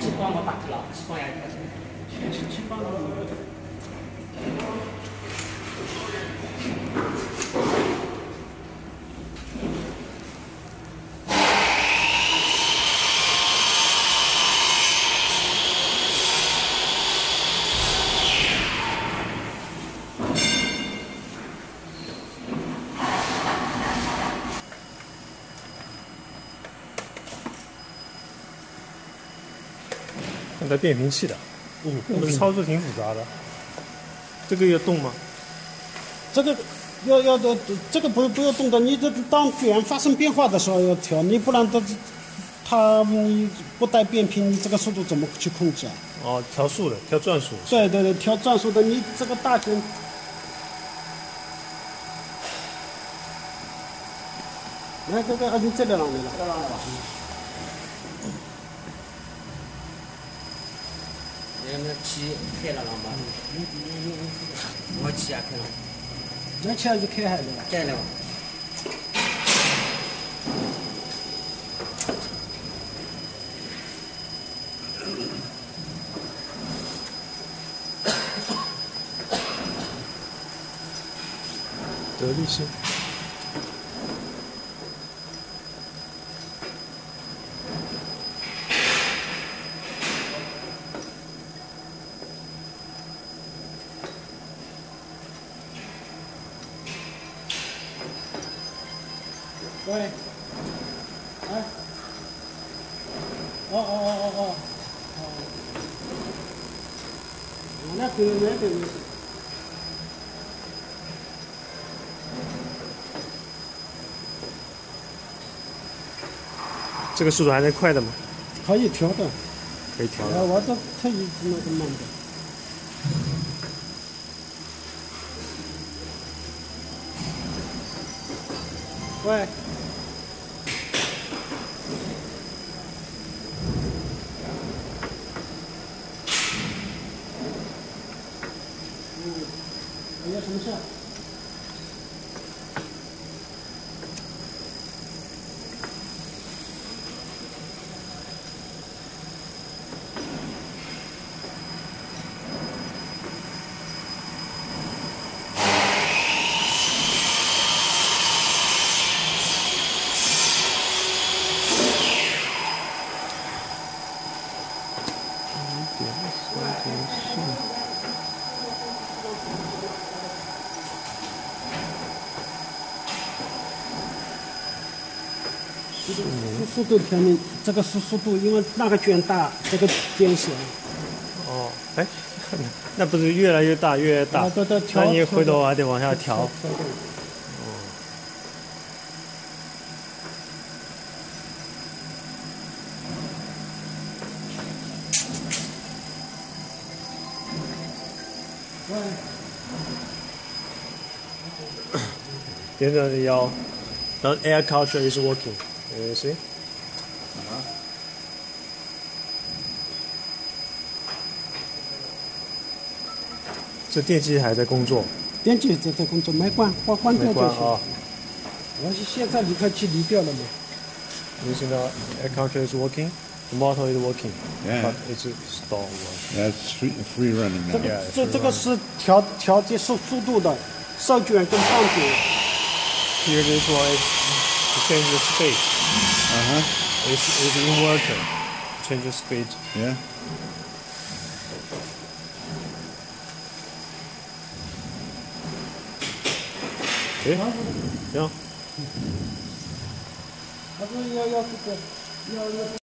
去帮我打开了，去帮牙开始。去去去帮我。看带变频器的，嗯，那个操作挺复杂的。这个要动吗？这个要要的，这个不不要动的。你这当卷发生变化的时候要调，你不然它它你不带变频，你这个速度怎么去控制啊？哦，调速的，调转速。对对对，调转速的。你这个大卷，来这个啊，你这里让来了，这让来了。那那气开了了吗？我去也开了。那气还是开还是？开了。得力性。喂，哎，哦哦哦哦哦，哦，那对那对没事。这个速度还能快的吗？可以调的，可以调呃，的。我这特意那个慢的。喂，你，有什么事？一点三点四。速速度调你这个是速度，因为那个卷大，这个卷小。哦，哎，那不是越来越大，越来越大那你回头还得往下调。调的喂，点着你腰，然后 air culture is working。You see？这电机还在工作，电机在在工作，没关，关关掉就行。没关啊。我是现在离开去离掉了嘛。Using the air culture is working. The motor is working. Yeah. But it's stall work. That's free, free running 这 now. 个 Yeah, 这这个是调调节速速度的，上卷跟上卷。Here this one is to change the speed. Uh huh. It's, it's inverter. Change the speed. Yeah. 诶，行。他说要要这个要要。